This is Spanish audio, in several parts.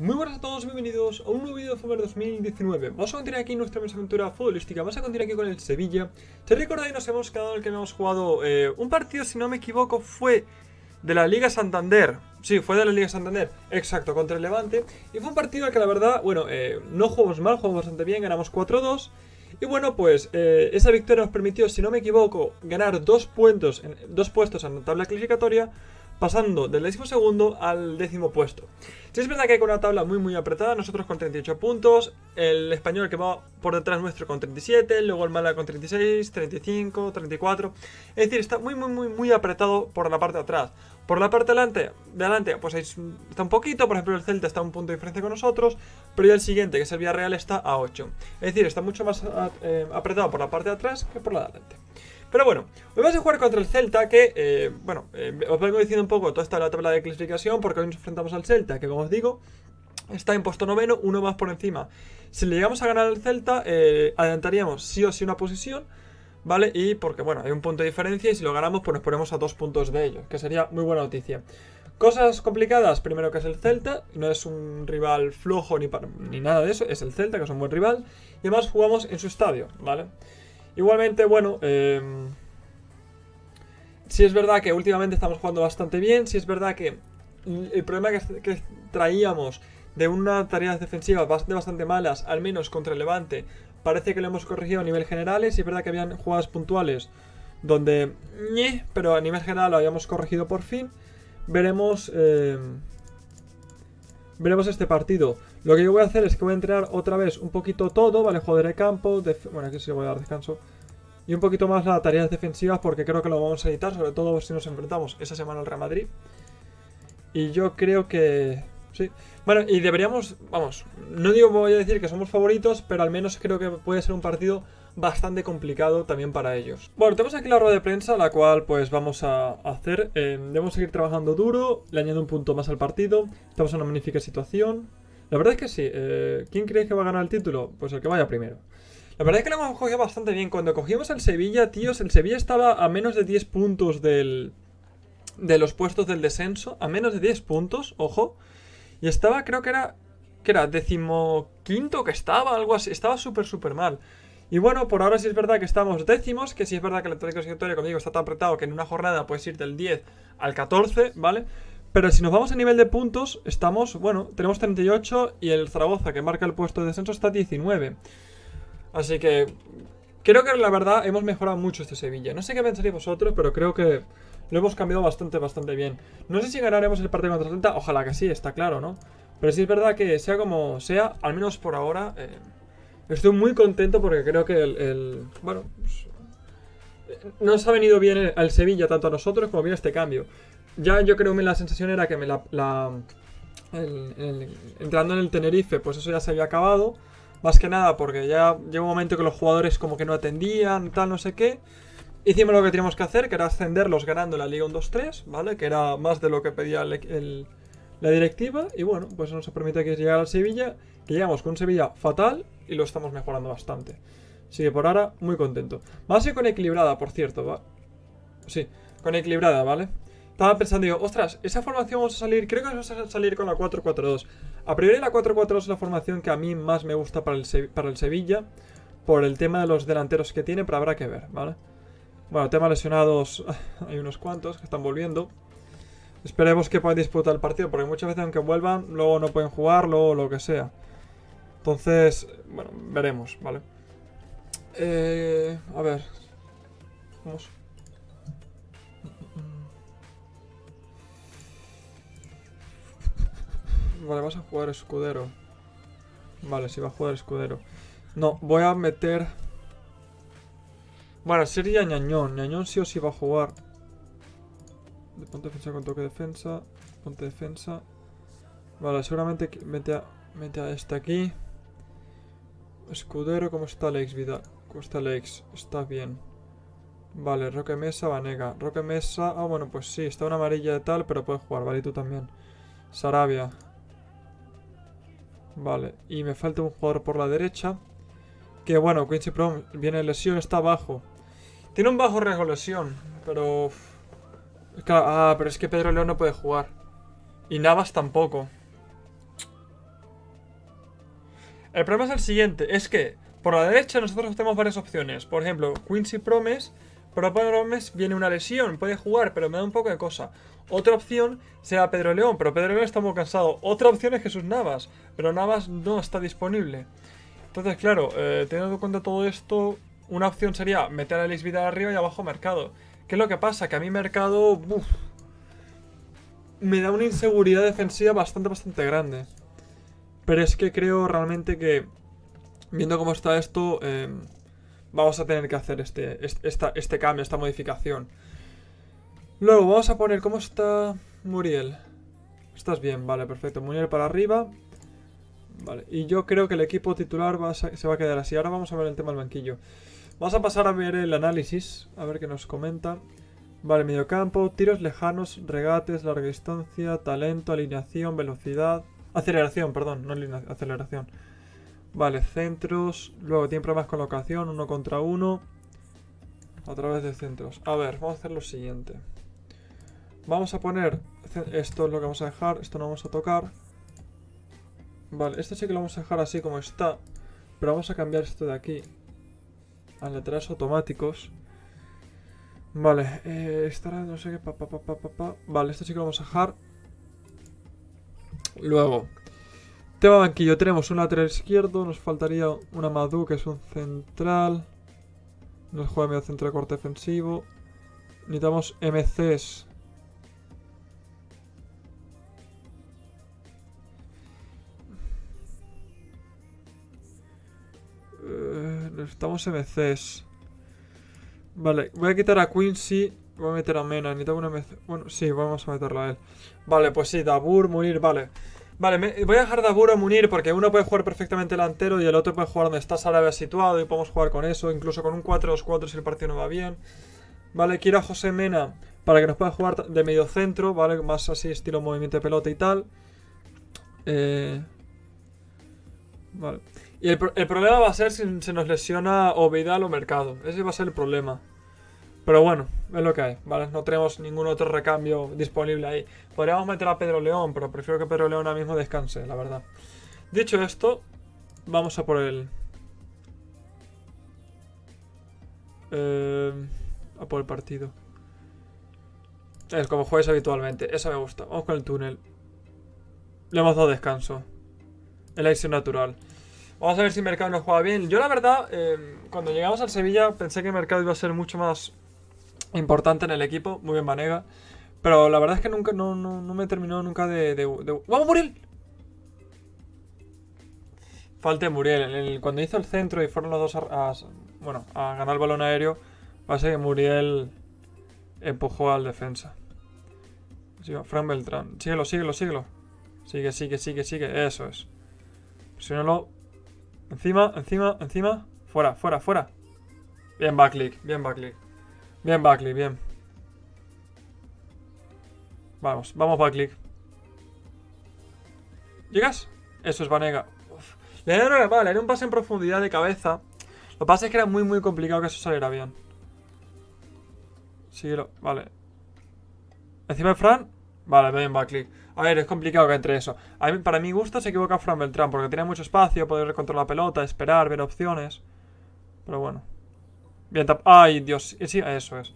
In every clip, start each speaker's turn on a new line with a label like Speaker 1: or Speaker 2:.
Speaker 1: Muy buenas a todos, bienvenidos a un nuevo vídeo de Fútbol 2019 Vamos a continuar aquí nuestra aventura futbolística. Vamos a continuar aquí con el Sevilla. Si recordáis nos hemos quedado en el que habíamos jugado eh, Un partido, si no me equivoco, fue de la Liga Santander. Sí, fue de la Liga Santander, exacto, contra el Levante. Y fue un partido que la verdad, bueno, eh, no jugamos mal, jugamos bastante bien Ganamos 4-2 y bueno, pues eh, esa victoria nos permitió, si no me equivoco, ganar dos, puntos dos puestos en la tabla clasificatoria pasando del décimo segundo al décimo puesto. Si es verdad que hay una tabla muy muy apretada, nosotros con 38 puntos, el español que va por detrás nuestro con 37, luego el Mala con 36, 35, 34, es decir, está muy muy muy muy apretado por la parte de atrás. Por la parte de adelante, de adelante pues está un poquito, por ejemplo el Celta está a un punto de diferencia con nosotros, pero ya el siguiente, que es el Villarreal, está a 8. Es decir, está mucho más eh, apretado por la parte de atrás que por la de adelante. Pero bueno, hoy vamos a jugar contra el Celta que, eh, bueno, eh, os vengo diciendo un poco toda esta la tabla de clasificación porque hoy nos enfrentamos al Celta que como os digo está en puesto noveno, uno más por encima. Si le llegamos a ganar al Celta, eh, adelantaríamos sí o sí una posición, ¿vale? Y porque, bueno, hay un punto de diferencia y si lo ganamos pues nos ponemos a dos puntos de ellos, que sería muy buena noticia. Cosas complicadas, primero que es el Celta, no es un rival flojo ni, ni nada de eso, es el Celta, que es un buen rival, y además jugamos en su estadio, ¿vale? Igualmente, bueno, eh, si es verdad que últimamente estamos jugando bastante bien, si es verdad que el problema que, traíamos de una tarea defensiva bastante, bastante malas, al menos contra el Levante, parece que lo hemos corregido a nivel general, y es verdad que habían jugadas puntuales donde, pero a nivel general lo habíamos corregido por fin. Veremos, eh, veremos este partido. Lo que yo voy a hacer es que voy a entrenar otra vez un poquito todo, ¿vale? Joder de campo, bueno, aquí sí voy a dar descanso. Y un poquito más las tareas defensivas porque creo que lo vamos a editar, sobre todo si nos enfrentamos esa semana al Real Madrid. Y yo creo que... Sí. Bueno, y deberíamos... Vamos, no digo voy a decir que somos favoritos, pero al menos creo que puede ser un partido bastante complicado también para ellos. Bueno, tenemos aquí la rueda de prensa, la cual pues vamos a hacer. Eh, debemos seguir trabajando duro, le añado un punto más al partido. Estamos en una magnífica situación. La verdad es que sí. Eh, ¿Quién crees que va a ganar el título? Pues el que vaya primero. La verdad es que lo hemos cogido bastante bien. Cuando cogimos al Sevilla, tíos, el Sevilla estaba a menos de 10 puntos del, de los puestos del descenso. A menos de 10 puntos, ojo. Y estaba, creo que era, que era decimoquinto que estaba, algo así. Estaba súper, súper mal. Y bueno, por ahora sí es verdad que estamos décimos, que sí es verdad que el Atlético Secretario, como digo, está tan apretado que en una jornada puedes ir del 10 al 14, ¿vale? Pero si nos vamos a nivel de puntos, estamos, bueno, tenemos 38 y el Zaragoza, que marca el puesto de descenso, está 19. Así que creo que la verdad hemos mejorado mucho este Sevilla. No sé qué pensaréis vosotros, pero creo que lo hemos cambiado bastante, bastante bien. No sé si ganaremos el partido contra Atlanta, ojalá que sí, está claro, ¿no? Pero sí es verdad que sea como sea, al menos por ahora, eh, estoy muy contento porque creo que el, bueno, pues, eh, nos ha venido bien al Sevilla tanto a nosotros como bien este cambio ya yo creo que la sensación era que me la... entrando en el Tenerife, pues eso ya se había acabado. Más que nada porque ya llegó un momento que los jugadores como que no atendían, tal, no sé qué. Hicimos lo que teníamos que hacer, que era ascenderlos ganando la Liga 1-2-3, ¿vale? Que era más de lo que pedía la directiva. Y bueno, pues eso nos permite que llegar al Sevilla, que llegamos con un Sevilla fatal y lo estamos mejorando bastante. Así que por ahora, muy contento. Más y con equilibrada, por cierto, ¿va? Sí, con equilibrada, ¿vale? Estaba pensando, digo, ostras, esa formación vamos a salir, creo que vamos a salir con la 4-4-2. A priori la 4-4-2 es la formación que a mí más me gusta para el, para el Sevilla, por el tema de los delanteros que tiene, pero habrá que ver, ¿vale? Bueno, tema lesionados, hay unos cuantos que están volviendo. Esperemos que puedan disputar el partido, porque muchas veces aunque vuelvan, luego no pueden jugarlo o lo que sea. Entonces, bueno, veremos, ¿vale? Eh, a ver. Vamos. Vale, vas a jugar escudero. Vale, sí va a jugar escudero. No, voy a meter... Bueno, sería ñañón. ñañón sí o sí va a jugar. Ponte defensa con toque defensa. Ponte defensa. Vale, seguramente mete a, mete a este aquí. Escudero, ¿cómo está Lex, vida? ¿Cómo está Lex? Está bien. Vale, Roque Mesa, Vanega. Roque Mesa... Ah, bueno, pues sí, está una amarilla de tal, pero puede jugar. Vale, y tú también. Sarabia. Vale, y me falta un jugador por la derecha. Que bueno, Quincy Prom viene lesión, está abajo. Tiene un bajo riesgo lesión, pero... ah, pero es que Pedro León no puede jugar. Y Navas tampoco. El problema es el siguiente, es que por la derecha nosotros tenemos varias opciones. Por ejemplo, Quincy Promes, pero Promes viene una lesión, puede jugar, pero me da un poco de cosa. Otra opción será Pedro León, pero Pedro León está muy cansado. Otra opción es Jesús Navas, pero Navas no está disponible. Entonces, claro, eh, teniendo en cuenta todo esto, una opción sería meter a Alex Vidal arriba y abajo Mercado. ¿Qué es lo que pasa? Que a mí Mercado... me da una inseguridad defensiva bastante, bastante grande. Pero es que creo realmente que, viendo cómo está esto, em, vamos a tener que hacer este, este cambio, esta modificación. Luego vamos a poner cómo está Muriel. Estás bien, vale, perfecto. Muriel para arriba. Vale, y yo creo que el equipo titular se va a quedar así. Ahora vamos a ver el tema del banquillo. Vamos a pasar a ver el análisis, a ver qué nos comenta. Vale, mediocampo, tiros lejanos, regates, larga distancia, talento, alineación, velocidad... Aceleración, perdón, no aceleración. Vale, centros, luego tiene problemas con locación, uno contra uno. A través de centros. A ver, vamos a hacer lo siguiente. Vamos a poner... Esto es lo que vamos a dejar, esto no vamos a tocar. Vale, esto sí que lo vamos a dejar así como está. Pero vamos a cambiar esto de aquí. A laterales automáticos. Vale, eh, estará no sé qué... Pa, pa, pa, vale, esto sí que lo vamos a dejar. Luego, tema banquillo. Tenemos un lateral izquierdo. Nos faltaría una Madu, que es un central. Nos juega medio centro de corte defensivo. Necesitamos MCs necesitamos MCs. Vale, voy a quitar a Quincy. Voy a meter a Mena. Necesito una MC. Bueno, sí, vamos a meterla a él. Vale, pues sí, Dabur, Munir, vale. Vale, voy a dejar Dabur a Munir porque uno puede jugar perfectamente delantero y el otro puede jugar donde está Sarabia situado y podemos jugar con eso, incluso con un 4-2-4 si el partido no va bien. Vale, quiero a José Mena para que nos pueda jugar de medio centro, ¿vale? Más así estilo movimiento de pelota y tal. Eh... Vale. Y el, problema va a ser si se nos lesiona o Vidal o Mercado. Ese va a ser el problema. Pero bueno, es lo que hay, ¿vale? No tenemos ningún otro recambio disponible ahí. Podríamos meter a Pedro León, pero prefiero que Pedro León ahora mismo descanse, la verdad. Dicho esto, vamos a por el... Eh, a por el partido. Es como juegues habitualmente, eso me gusta. Vamos con el túnel. Le hemos dado descanso. El acción natural. Vamos a ver si Mercado nos juega bien. Yo la verdad, eh, cuando llegamos al Sevilla pensé que Mercado iba a ser mucho más importante en el equipo. Muy bien Vanega. Pero la verdad es que nunca, no, me terminó nunca de... ¡Vamos Muriel! Falte Muriel. cuando hizo el centro y fueron los dos a, bueno, a ganar el balón aéreo, ser que Muriel empujó al defensa. Fran Beltrán. Síguelo, síguelo, síguelo. Sigue, sigue, sigue, sigue. Eso es. Si no lo Encima, encima, encima. Fuera, fuera, fuera. Bien backlick, bien backlick. Bien backlick, bien. Vamos, vamos backlick. ¿Llegas? Eso es Vanega. Le era normal, era un pase en profundidad de cabeza. Lo que pasa es que era muy, muy complicado que eso saliera bien. Síguelo, vale. Encima de Fran. Vale, bien backlick. A ver, es complicado que entre eso. para mi gusto se equivoca Fran Beltrán porque tiene mucho espacio, poder controlar la pelota, esperar, ver opciones. Pero bueno. Bien, tap ¡Ay, Dios! Sí, eso es.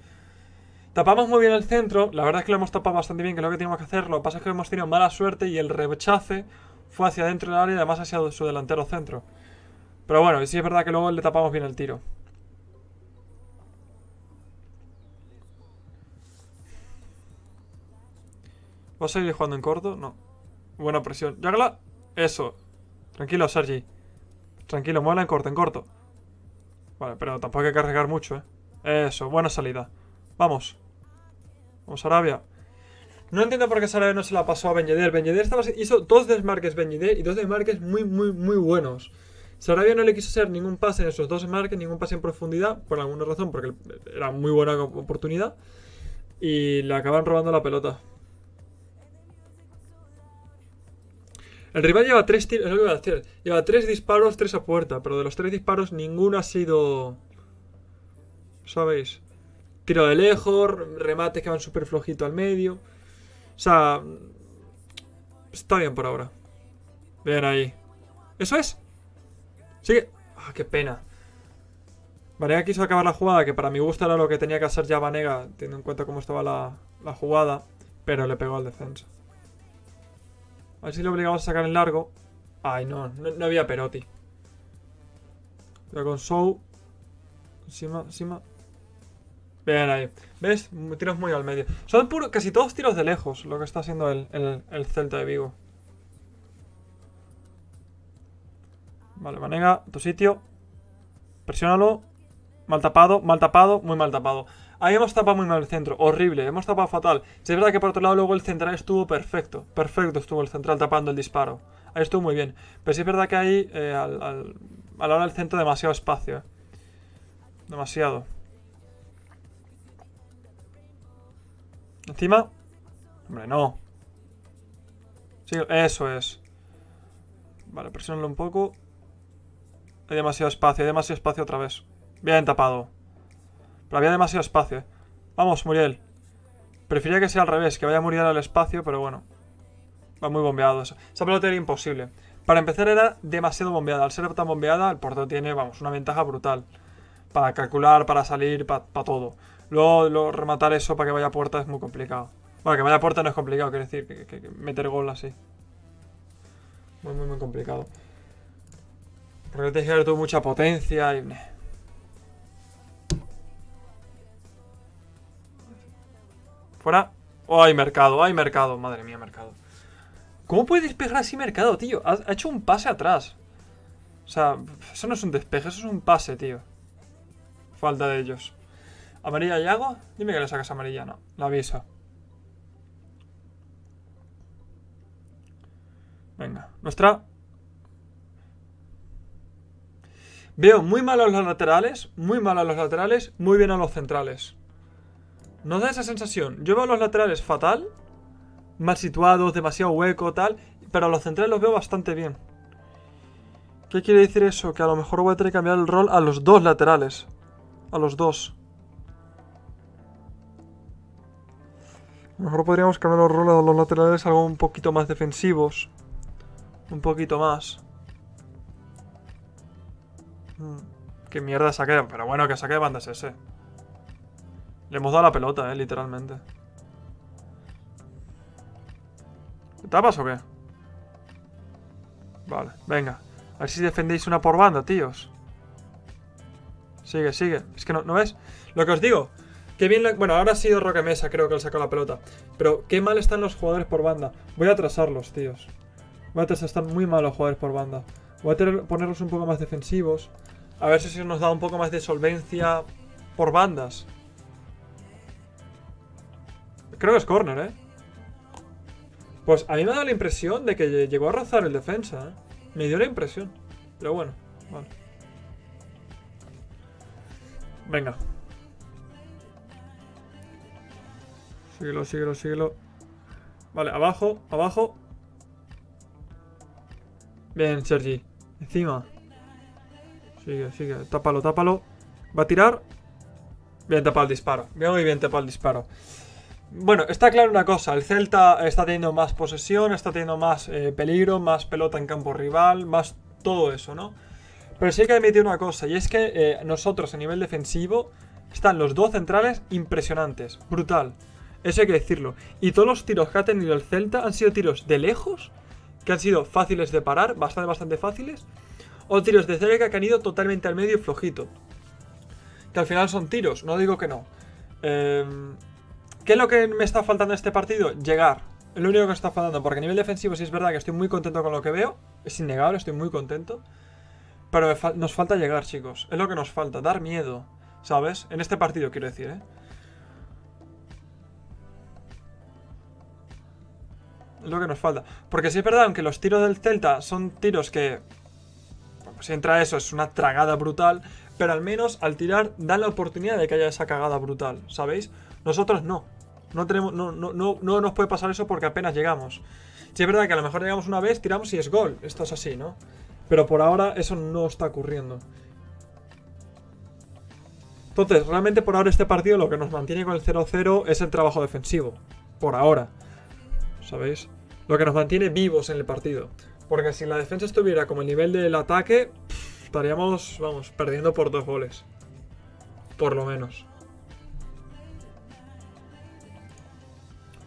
Speaker 1: Tapamos muy bien el centro. La verdad es que lo hemos tapado bastante bien, que es lo que teníamos que hacer. Lo que pasa es que hemos tenido mala suerte y el rechace fue hacia dentro del área y además hacia su delantero centro. Pero bueno, sí es verdad que luego le tapamos bien el tiro. ¿Vas a seguir jugando en corto? No. Buena presión. ¡Llágala! Eso. Tranquilo, Sergi. Tranquilo, muévela en corto, en corto. Vale, pero tampoco hay que cargar mucho, ¿eh? Eso, buena salida. Vamos. Vamos, Arabia. No entiendo por qué Sarabia no se la pasó a Ben Yedder. Ben Yedder hizo dos desmarques Ben Yedder y dos desmarques muy, muy, muy buenos. Sarabia no le quiso hacer ningún pase en esos dos desmarques, ningún pase en profundidad, por alguna razón, porque era muy buena oportunidad. Y le acaban robando la pelota. El rival lleva tres tiros, lleva tres disparos, tres a puerta, pero de los tres disparos ninguno ha sido... ¿Sabéis? Tiro de lejos, remates que van súper flojito al medio. O sea... Está bien por ahora. Bien ahí. ¿Eso es? Sigue. Ah, qué pena. Vanega quiso acabar la jugada, que para mi gusto era lo que tenía que hacer ya Vanega, teniendo en cuenta cómo estaba la, la jugada, pero le pegó al defensa. A ver si le obligamos a sacar en largo. Ay, no, no, había Perotti. Pero con Show. Encima, encima. Bien ahí. ¿Ves? Tiros muy al medio. Son puro, casi todos tiros de lejos lo que está haciendo el, el, el Celta de Vigo. Vale, Vanega, tu sitio. Presiónalo. Mal tapado, mal tapado, muy mal tapado. Ahí hemos tapado muy mal el centro, horrible, hemos tapado fatal. Si es verdad que por otro lado luego el central estuvo perfecto, perfecto estuvo el central tapando el disparo. Ahí estuvo muy bien. Pero sí es verdad que ahí, eh, al, al, a la hora del centro, demasiado espacio. Eh. Demasiado. Encima. Hombre, no. Sí, eso es. Vale, presionarlo un poco. Hay demasiado espacio, hay demasiado espacio otra vez. Bien tapado. Había demasiado espacio. ¿eh? Vamos, Muriel. Prefería que sea al revés, que vaya Muriel al espacio, pero bueno. Va muy bombeado eso. Esa pelota era imposible. Para empezar era demasiado bombeada. Al ser tan bombeada, el portero tiene, vamos, una ventaja brutal. Para calcular, para salir, para, todo. Luego, rematar eso para que vaya a puerta es muy complicado. Bueno, que vaya a puerta no es complicado, quiere decir, que, meter gol así. Muy, muy, muy complicado. Porque tienes que ver tú mucha potencia y... Fuera. Oh, hay mercado, hay mercado. Madre mía, mercado. ¿Cómo puede despejar así mercado, tío? Ha, hecho un pase atrás. O sea, eso no es un despeje, eso es un pase, tío. Falta de ellos. ¿Amarilla y hago? Dime que le sacas amarilla, no. La aviso. Venga, nuestra... Veo muy mal a los laterales, muy mal a los laterales, muy bien a los centrales. No da esa sensación. Yo veo los laterales fatal, mal situados, demasiado hueco, tal, pero a los centrales los veo bastante bien. ¿Qué quiere decir eso? Que a lo mejor voy a tener que cambiar el rol a los dos laterales. A los dos. A lo mejor podríamos cambiar los roles a los laterales algo un poquito más defensivos. Un poquito más. Hmm, qué mierda saqué, pero bueno, que saque bandas ese. Le hemos dado la pelota, eh, literalmente. ¿Tapas o qué? Vale, venga. A ver si defendéis una por banda, tíos. Sigue, sigue. Es que no, ¿no ves? Lo que os digo. Que bien Bueno, ahora ha sido Roque Mesa, creo que él sacado la pelota. Pero qué mal están los jugadores por banda. Voy a atrasarlos, tíos. Voy a atrasar. Están muy mal los jugadores por banda. Voy a ponerlos un poco más defensivos. A ver si nos da un poco más de solvencia por bandas. Creo que es corner, ¿eh? Pues a mí me ha dado la impresión de que llegó a rozar el defensa, ¿eh? Me dio la impresión. Pero bueno, vale. Venga. Síguelo, síguelo, síguelo. Vale, abajo, abajo. Bien, Sergi. Encima. Sigue, sigue. Tápalo, tápalo. Va a tirar. Bien tapado el disparo. Bien, muy bien tapado el disparo. Bueno, está claro una cosa, el Celta está teniendo más posesión, está teniendo más eh, peligro, más pelota en campo rival, más todo eso, ¿no? Pero sí hay que admitir una cosa, y es que eh, nosotros a nivel defensivo están los dos centrales impresionantes, brutal. Eso hay que decirlo. Y todos los tiros que ha tenido el Celta han sido tiros de lejos, que han sido fáciles de parar, bastante, bastante fáciles, o tiros de cerca que han ido totalmente al medio y flojito. Que al final son tiros, no digo que no. Eh, ¿Qué es lo que me está faltando en este partido? Llegar. Es lo único que está faltando. Porque a nivel defensivo sí es verdad que estoy muy contento con lo que veo. Es innegable, estoy muy contento. Pero nos falta llegar, chicos. Es lo que nos falta. Dar miedo. ¿Sabes? En este partido, quiero decir, ¿eh? Es lo que nos falta. Porque sí es verdad, aunque los tiros del Celta son tiros que... si entra eso, es una tragada brutal. Pero al menos al tirar dan la oportunidad de que haya esa cagada brutal, ¿sabéis? Nosotros no. No, tenemos, no, no, no, no nos puede pasar eso porque apenas llegamos. Si es verdad que a lo mejor llegamos una vez, tiramos y es gol. Esto es así, ¿no? Pero por ahora eso no está ocurriendo. Entonces, realmente por ahora este partido lo que nos mantiene con el 0-0 es el trabajo defensivo. Por ahora. ¿Sabéis? Lo que nos mantiene vivos en el partido. Porque si la defensa estuviera como el nivel del ataque, estaríamos, vamos, perdiendo por dos goles. Por lo menos.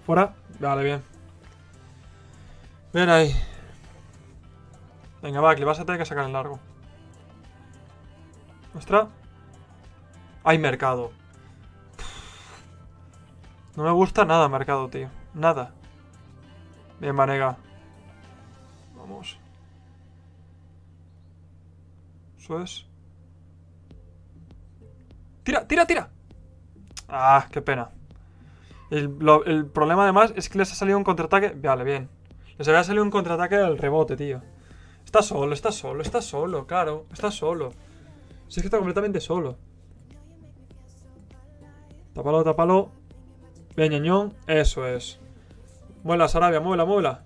Speaker 1: Fuera. Vale, bien. Bien ahí. Venga, va, que le vas a tener que sacar el largo. Ostras. Hay mercado. No me gusta nada mercado, tío. Nada. Bien, Vanega. Vamos. Eso es. ¡Tira, tira, tira! Ah, qué pena. El, problema además es que les ha salido un contraataque... Vale, bien. Les había salido un contraataque del rebote, tío. Está solo, está solo, está solo, claro. Está solo. Si es que está completamente solo. Tápalo, tápalo. Bien, ñoñón. Eso es. Muela, Sarabia, muela, muela.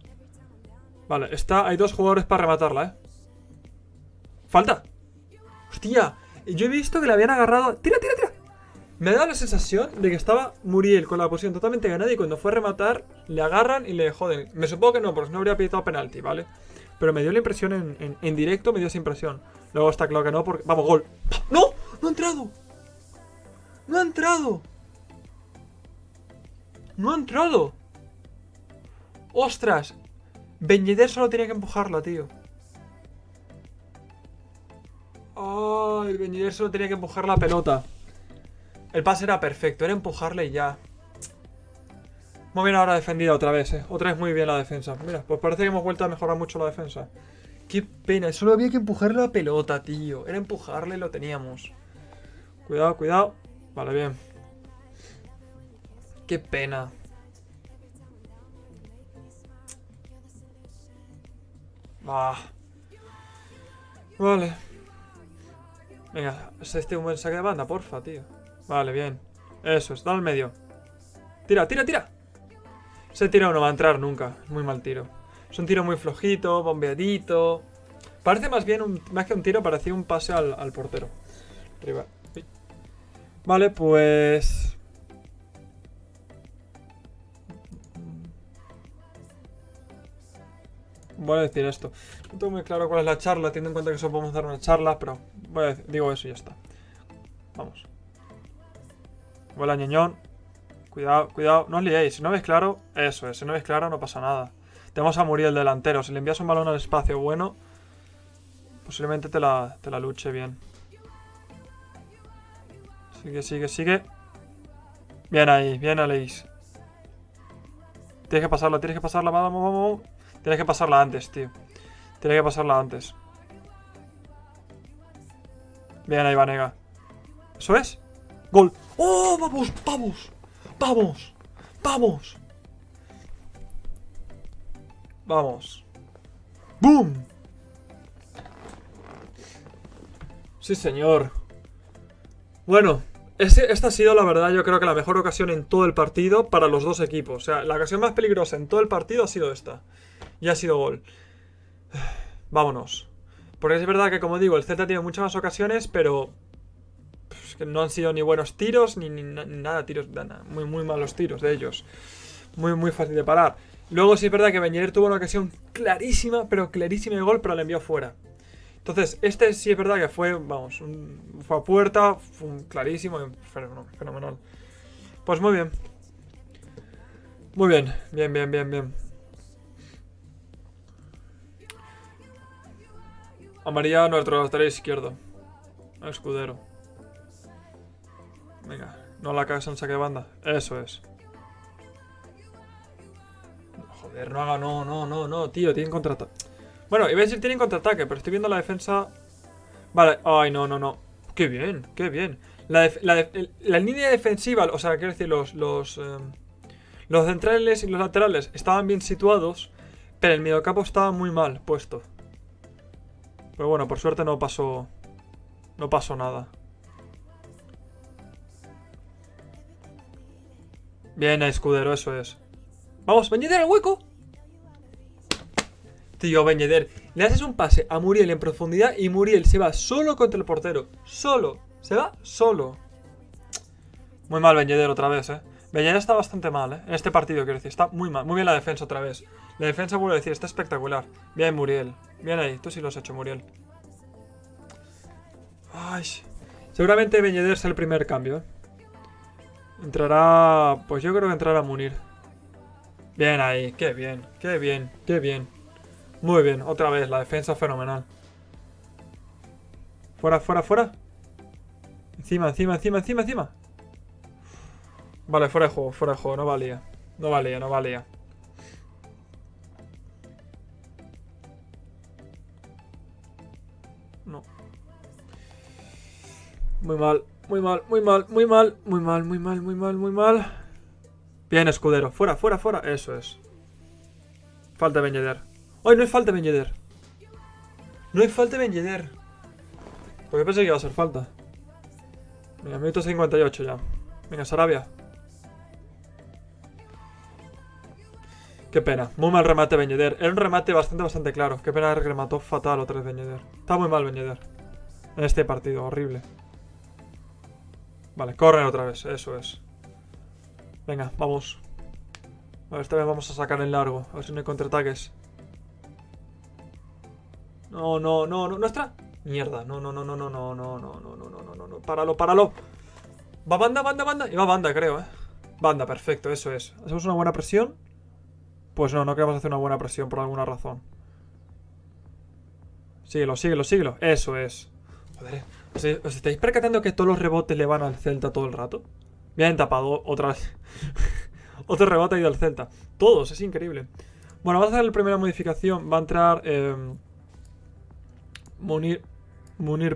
Speaker 1: Vale, está. Hay dos jugadores para rematarla, ¿eh? ¡Falta! ¡Hostia! Yo he visto que le habían agarrado. ¡Tira, tira, tira! Me dado la sensación de que estaba Muriel con la posición totalmente ganada y cuando fue a rematar le agarran y le joden. Me supongo que no, porque no habría pitado penalti, ¿vale? Pero me dio la impresión en, en, directo, me dio esa impresión. Luego está claro que no, porque... ¡Vamos, gol! ¡No! ¡No ha entrado! ¡No ha entrado! ¡No ha entrado! ¡Ostras! Ben solo tenía que empujarla, tío. ¡Ay! el solo tenía que empujar la pelota. El pase era perfecto, era empujarle y ya. Muy bien ahora defendida otra vez, eh. Otra vez muy bien la defensa. Mira, pues parece que hemos vuelto a mejorar mucho la defensa. Qué pena, solo había que empujarle la pelota, tío. Era empujarle y lo teníamos. Cuidado, cuidado. Vale, bien. Qué pena. Ah. Vale. Venga, este un buen saque de banda, porfa, tío. Vale, bien. Eso es, dale al medio. Tira, tira, tira. Ese tiro no va a entrar nunca. Es muy mal tiro. Es un tiro muy flojito, bombeadito. Parece más bien, un, más que un tiro, parecía un pase al, portero. Vale, pues... Voy a decir esto. No tengo muy claro cuál es la charla, teniendo en cuenta que solo podemos dar una charla, pero digo eso y ya está. Vamos. Vuela ñoñón. Cuidado, cuidado. No os liéis. Si no veis claro, eso es. Si no veis claro, no pasa nada. Tenemos a Muriel delantero. Si le envías un balón al espacio bueno, posiblemente te la, te la luche bien. Sigue, sigue, sigue. Bien ahí, bien Aleix. Tienes que pasarla, tienes que pasarla. Vamos, vamos, vamos. Tienes que pasarla antes, tío. Tienes que pasarla antes. Bien ahí, Vanega. ¿Eso es? ¡Gol! ¡Oh, vamos, vamos! ¡Vamos! ¡Vamos! Vamos. ¡Boom! Sí, señor. Bueno, esta ha sido, la verdad, yo creo que la mejor ocasión en todo el partido para los dos equipos. O sea, la ocasión más peligrosa en todo el partido ha sido esta. Y ha sido gol. Vámonos. Porque es verdad que, como digo, el Celta tiene muchas más ocasiones, pero... que no han sido ni buenos tiros, ni, nada, tiros... muy, muy malos tiros de ellos. Muy, muy fácil de parar. Luego sí es verdad que Beñer tuvo una ocasión clarísima, pero clarísima de gol, pero la envió fuera. Entonces, este sí es verdad que fue, vamos, fue a puerta, fue un clarísimo, fenomenal. Pues muy bien. Muy bien, bien, bien, bien, bien. Amarilla nuestro lateral izquierdo. Escudero. Venga, no la cagas en saque de banda. Eso es. Joder, no haga, no, no, no, no, tío, tienen contraataque. Bueno, iba a decir tienen contraataque, pero estoy viendo la defensa. Vale, ay, no, no, no. Qué bien, qué bien. La, línea defensiva, o sea, quiero decir, los, los, em, los centrales y los laterales estaban bien situados, pero el mediocampo estaba muy mal puesto. Pero bueno, por suerte no pasó. No pasó nada. Bien, escudero, eso es. Vamos, venid al hueco. Tío, Beñeder, le haces un pase a Muriel en profundidad y Muriel se va solo contra el portero. Solo. Se va solo. Muy mal Beñeder otra vez, eh. Beñeder está bastante mal, eh. En este partido, quiero decir. Está muy mal. Muy bien la defensa otra vez. La defensa, vuelvo a decir, está espectacular. Bien, Muriel. Bien ahí. Tú sí lo has hecho, Muriel. Ay. Seguramente Ben Yedder sea el primer cambio, ¿eh? Entrará... Pues yo creo que entrará Munir. Bien ahí, qué bien, qué bien, qué bien. Muy bien, otra vez, la defensa fenomenal. Fuera, fuera, fuera. Encima, encima, encima, encima, encima. Vale, fuera de juego, fuera de juego, no valía. No valía, no valía. No. Muy mal, muy mal, muy mal, muy mal, muy mal, muy mal, muy mal, muy mal. Bien, escudero. Fuera, fuera, fuera. Eso es. Falta Ben Yedder. ¡Ay, no hay falta Ben Yedder! No hay falta Ben Yedder. Porque pensé que iba a ser falta. Venga, minuto 58 ya. Venga, Sarabia. Qué pena. Muy mal remate Ben Yedder. Era un remate bastante, bastante claro. Qué pena que remató fatal otra vez Ben Yedder. Está muy mal Ben Yedder. En este partido, horrible. Vale, corren otra vez. Eso es. Venga, vamos. A ver, esta vez vamos a sacar en largo. A ver si no hay contraataques. No, no, no, no. ¿Nuestra? Mierda. No, no, no, no, no, no, no, no, no, no, no, no, no, no. Páralo, páralo. Va banda, banda, banda. Y va banda, creo, eh. Banda, perfecto, eso es. ¿Hacemos una buena presión? Pues no, no queremos hacer una buena presión por alguna razón. Síguelo, síguelo, síguelo. Eso es. Joder. ¿Os, estáis percatando que todos los rebotes le van al Celta todo el rato? Bien tapado, otra. Otro rebote ha ido al Celta. Todos, es increíble. Bueno, vamos a hacer la primera modificación. Va a entrar eh, Munir,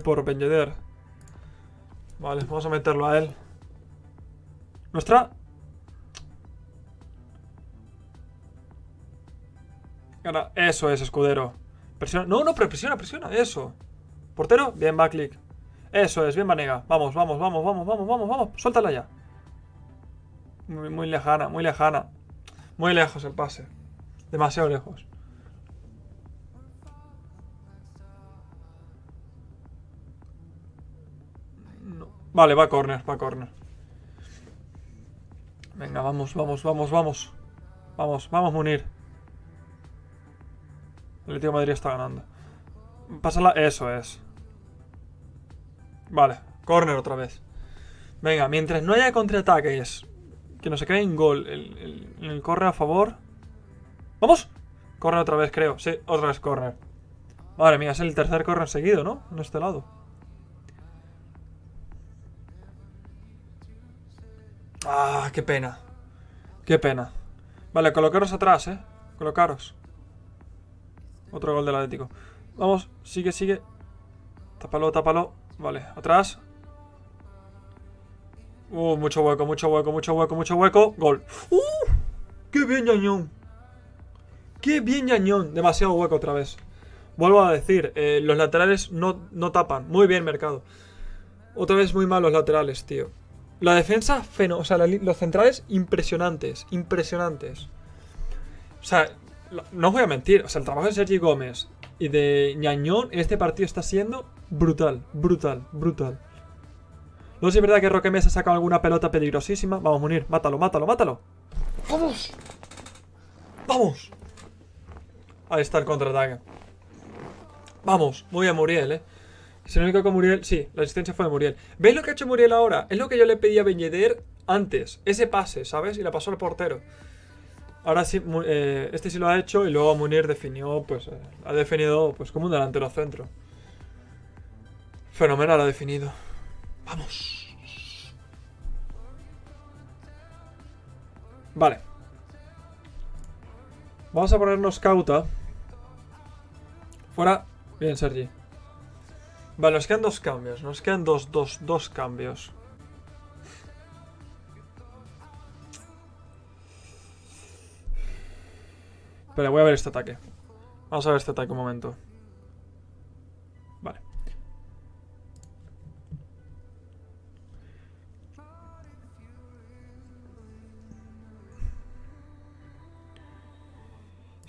Speaker 1: por Ben Yedder. Vale, vamos a meterlo a él. Nuestra... Eso es, escudero. Presiona. No, no, presiona, presiona. Eso. Portero, bien, va clic. Eso es, bien, Vanega. Vamos, vamos, vamos, vamos, vamos, vamos, vamos. Suéltala ya. Muy, lejana, muy lejana. Muy lejos el pase. Demasiado lejos. No. Vale, va a corner, va a corner. Venga, vamos, vamos, vamos, vamos. Vamos, vamos, Munir. El Atlético de Madrid está ganando. Pásala, eso es. Vale, corner otra vez. Venga, mientras no haya contraataques que no se quede en gol. El, corre a favor. ¡Vamos! Corre otra vez, creo. Sí, otra vez corner. Madre mía, es el tercer corner seguido, ¿no? En este lado. Ah, qué pena. Qué pena. Vale, colocaros atrás, ¿eh? Colocaros. Otro gol del Atlético. Vamos, sigue, sigue. Tápalo, tápalo. Vale, atrás. Uh, mucho hueco, mucho hueco, mucho hueco, mucho hueco. Gol. ¡Uh! ¡Qué bien, ñañón! ¡Qué bien, ñañón! Demasiado hueco otra vez. Vuelvo a decir, eh, los laterales no, no, tapan. Muy bien, mercado. Otra vez muy mal los laterales, tío. La defensa, feno. O sea, los centrales, impresionantes. Impresionantes. O sea, no os voy a mentir. O sea, el trabajo de Sergi Gómez y de ñañón en este partido está siendo brutal, brutal, brutal. No sé si es verdad que Roque Mesa ha sacado alguna pelota peligrosísima. Vamos, Munir, mátalo, mátalo, mátalo. ¡Vamos! ¡Vamos! Ahí está el contraataque. Vamos, muy a Muriel, eh. Es el único que Muriel. Sí, la asistencia fue de Muriel. ¿Veis lo que ha hecho Muriel ahora? Es lo que yo le pedí a Ben Yedder antes. Ese pase, ¿sabes? Y la pasó al portero. Ahora sí, eh, este sí lo ha hecho y luego Munir definió, pues, eh, ha definido, pues, como un delantero centro. Fenomenal ha definido. Vamos. Vale. Vamos a ponernos cauta. Fuera. Bien, Sergi. Vale, nos quedan dos cambios. Nos quedan dos, dos, dos cambios. Pero voy a ver este ataque. Vamos a ver este ataque un momento.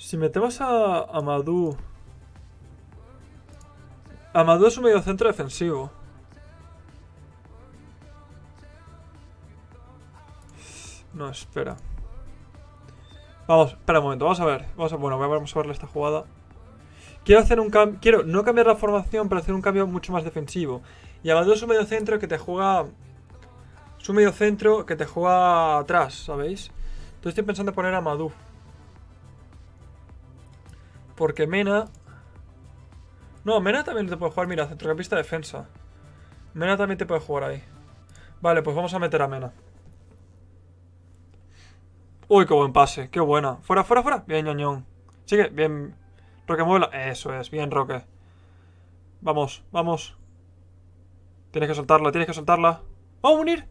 Speaker 1: Si metemos a Amadou... Amadou es un medio centro defensivo. No, espera. Vamos, espera un momento, vamos a ver. Vamos a, bueno, vamos a verle esta jugada. Quiero hacer un cambio. Quiero no cambiar la formación, pero hacer un cambio mucho más defensivo. Y Amadou es un medio centro que te juega. Es un medio centro que te juega atrás, ¿sabéis? Entonces estoy pensando en poner a Amadou. Porque Mena. No, Mena también te puede jugar, mira, centrocampista defensa. Mena también te puede jugar ahí. Vale, pues vamos a meter a Mena. Uy, qué buen pase, qué buena. Fuera, fuera, fuera. Bien, ñoñón. Sigue, bien. Roque, muévela. Eso es, bien, Roque. Vamos, vamos. Tienes que soltarla, tienes que soltarla. ¡Vamos a unir!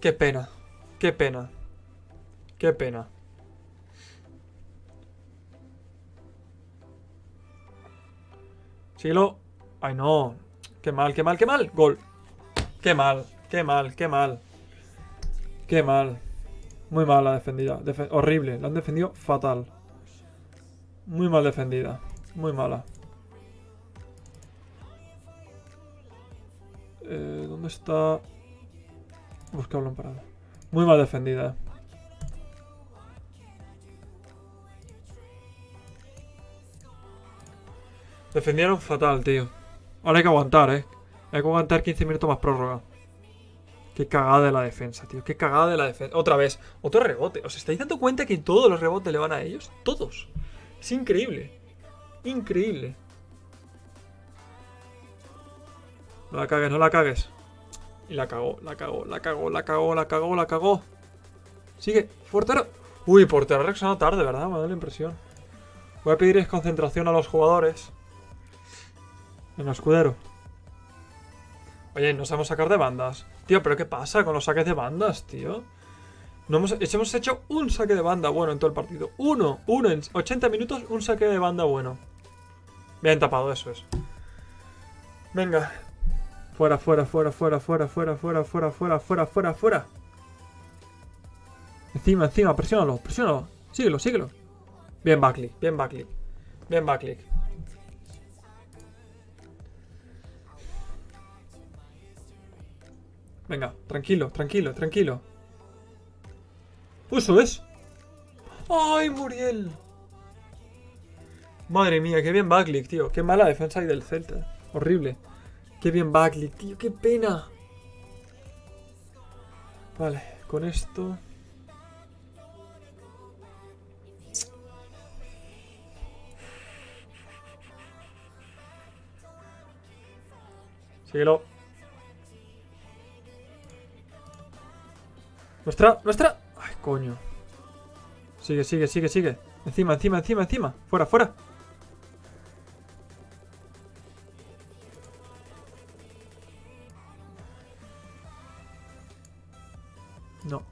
Speaker 1: Qué pena, qué pena. Qué pena. Síguelo. Ay, no. Qué mal, qué mal, qué mal. Gol. Qué mal, qué mal, qué mal. Qué mal. Muy mal la defendida. horrible. La han defendido fatal. Muy mal defendida. Muy mala. Eh, ¿Dónde está? Buscarlo en parado. Muy mal defendida. Defendieron fatal, tío. Ahora hay que aguantar, eh. Hay que aguantar 15 minutos más prórroga. Qué cagada de la defensa, tío. Qué cagada de la defensa. Otra vez. Otro rebote. ¿Os estáis dando cuenta que todos los rebotes le van a ellos? Todos. Es increíble. Increíble. No la cagues, no la cagues. Y la cagó, la cagó, la cagó, la cagó, la cagó, la cagó. Sigue, portero. Uy, portero ha reaccionado tarde, ¿verdad? Me da la impresión. Voy a pedir concentración a los jugadores. En escudero. Oye, no sabemos sacar de bandas. Tío, ¿pero qué pasa con los saques de bandas, tío? No hemos, hemos hecho un saque de banda bueno en todo el partido. Uno, uno en 80 minutos, un saque de banda bueno. Bien tapado, eso es. Venga. Fuera, fuera, fuera, fuera, fuera, fuera, fuera, fuera, fuera, fuera, fuera, fuera. Encima, encima, presiónalo, presiónalo. Síguelo, síguelo. Bien backlick, bien backlick. Bien backlick. Venga, tranquilo, tranquilo, tranquilo. ¡Eso es! ¡Ay, Muriel! Madre mía, qué bien backlick, tío. Qué mala defensa hay del Celta. Horrible. Qué bien backlick, tío. Qué pena. Vale, con esto... Síguelo. Nuestra, nuestra. Ay, coño. Sigue, sigue, sigue, sigue. Encima, encima, encima, encima. Fuera, fuera. No.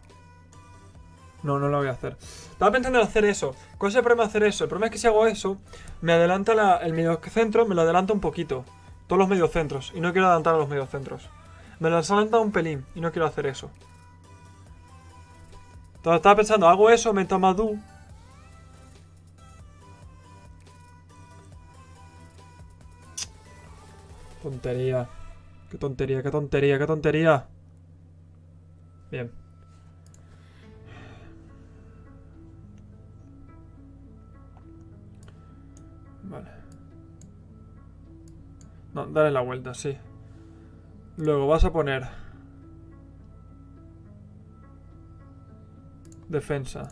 Speaker 1: No, no lo voy a hacer. Estaba pensando en hacer eso. ¿Cuál es el problema de hacer eso? El problema es que si hago eso, me adelanta la, el mediocentro, me lo adelanta un poquito. Todos los mediocentros. Y no quiero adelantar a los mediocentros. Me lo adelanta un pelín. Y no quiero hacer eso. Entonces estaba pensando, hago eso, meto a Madu. Tontería. Qué tontería, qué tontería, qué tontería. Bien. Vale. No, dale la vuelta, sí. Luego vas a poner... Defensa.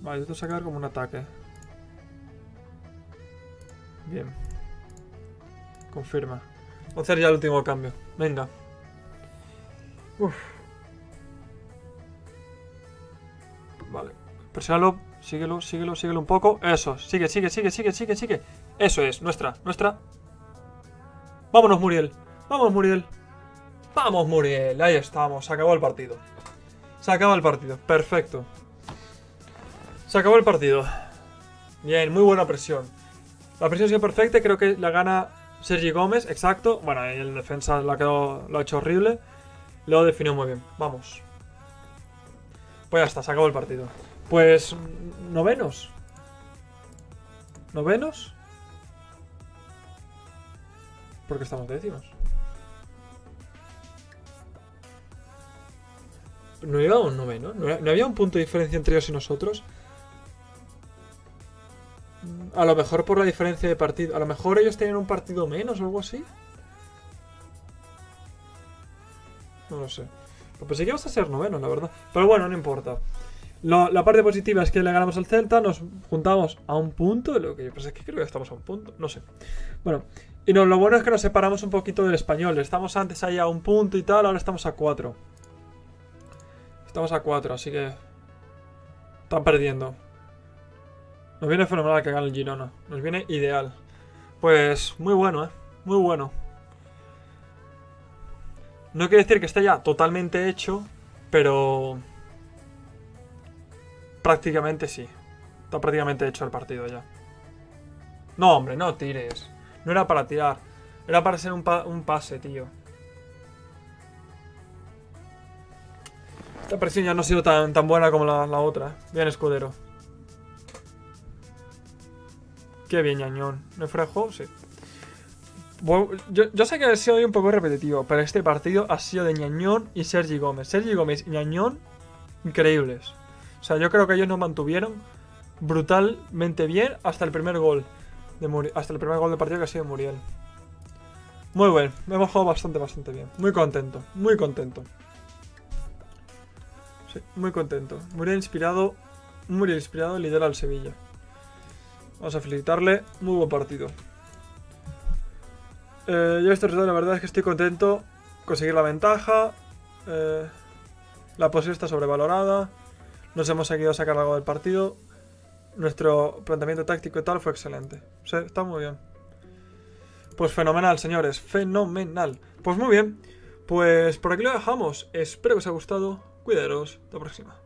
Speaker 1: Vale, esto sacar como un ataque. Bien. Confirma. Voy a hacer ya el último cambio. Venga. Uf. Vale. Presiónalo. Síguelo, síguelo, síguelo un poco. Eso. Sigue, sigue, sigue, sigue, sigue, sigue. Eso es. Nuestra, nuestra. Vámonos, Muriel. Vamos, Muriel. Vamos, Muriel. Ahí estamos. Acabó el partido. Se acaba el partido. Perfecto. Se acabó el partido. Bien, muy buena presión. La presión ha sido perfecta. Creo que la gana Sergi Gómez. Exacto. Bueno, el defensa lo ha hecho horrible. Lo definió muy bien. Vamos. Pues ya está, se acabó el partido. Pues... Novenos. ¿Novenos? Porque estamos décimos. ¿No íbamos noveno? ¿No, ¿No había un punto de diferencia entre ellos y nosotros? A lo mejor por la diferencia de partido. A lo mejor ellos tienen un partido menos o algo así. No lo sé. Pues sí que vamos a ser noveno, la verdad. Pero bueno, no importa. la parte positiva es que le ganamos al Celta, nos juntamos a un punto. Lo que yo pensé que creo que estamos a un punto, no sé. Bueno, y no, lo bueno es que nos separamos un poquito del español. Estamos antes ahí a un punto y tal, ahora estamos a cuatro. Estamos a cuatro, así que... Están perdiendo. Nos viene fenomenal que gane el Girona. Nos viene ideal. Pues muy bueno, ¿eh? Muy bueno. No quiere decir que esté ya totalmente hecho, pero... Prácticamente sí. Está prácticamente hecho el partido ya. No, hombre, no tires. No era para tirar. Era para ser un, pase, tío. Esta presión ya no ha sido tan, tan buena como la, la otra. Bien, escudero. Qué bien, ñañón. ¿No fuera de juego? Sí. yo, sé que ha sido un poco repetitivo, pero este partido ha sido de ñañón y Sergi Gómez. Sergi Gómez y ñañón, increíbles. O sea, yo creo que ellos nos mantuvieron brutalmente bien hasta el primer gol. De hasta el primer gol de partido que ha sido Muriel. Muy bien, me hemos jugado bastante, bastante bien. Muy contento, muy contento. Muy contento. Muriel inspirado, Muriel inspirado lidera al Sevilla. Vamos a felicitarle. Muy buen partido. Eh, yo este resultado la verdad es que estoy contento. Conseguir la ventaja. Eh, la posición está sobrevalorada. Nos hemos seguido a sacar algo del partido. Nuestro planteamiento táctico y tal fue excelente. Está muy bien. Pues fenomenal, señores. Fenomenal. Pues muy bien. Pues por aquí lo dejamos. Espero que os haya gustado. Cuidaros. Hasta la próxima.